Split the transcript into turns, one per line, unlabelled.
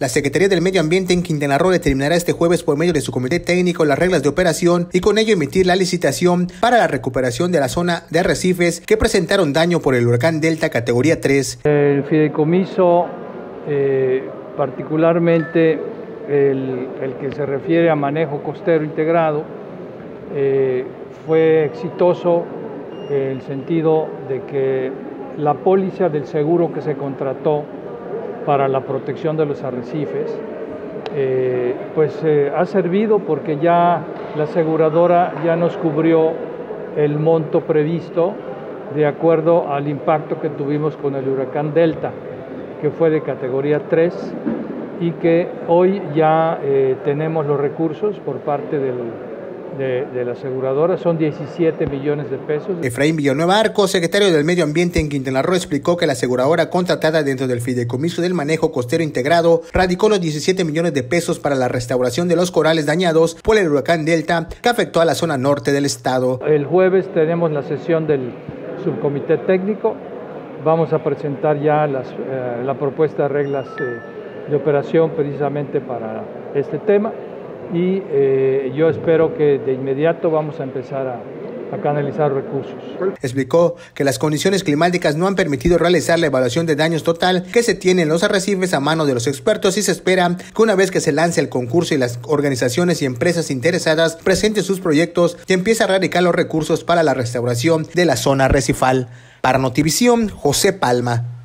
La Secretaría del Medio Ambiente en Quintana Roo determinará este jueves por medio de su comité técnico las reglas de operación y con ello emitir la licitación para la recuperación de la zona de arrecifes que presentaron daño por el huracán Delta categoría 3.
El fideicomiso, eh, particularmente el, que se refiere a manejo costero integrado, eh, fue exitoso en el sentido de que la póliza del seguro que se contrató para la protección de los arrecifes, eh, pues eh, ha servido porque ya la aseguradora ya nos cubrió el monto previsto de acuerdo al impacto que tuvimos con el huracán Delta, que fue de categoría 3 y que hoy ya eh, tenemos los recursos por parte del de, la aseguradora, son 17 millones de pesos.
Efraín Villanueva Arco, secretario del Medio Ambiente en Quintana Roo, explicó que la aseguradora contratada dentro del Fideicomiso del Manejo Costero Integrado radicó los 17 millones de pesos para la restauración de los corales dañados por el huracán Delta que afectó a la zona norte del estado.
El jueves tenemos la sesión del subcomité técnico, vamos a presentar ya las, eh, la propuesta de reglas eh, de operación precisamente para este tema y eh, yo espero que de inmediato vamos a empezar a, canalizar recursos.
Explicó que las condiciones climáticas no han permitido realizar la evaluación de daños total que se tiene en los arrecifes a mano de los expertos y se espera que una vez que se lance el concurso y las organizaciones y empresas interesadas presenten sus proyectos, se empiece a radicar los recursos para la restauración de la zona arrecifal. Para Notivisión, José Palma.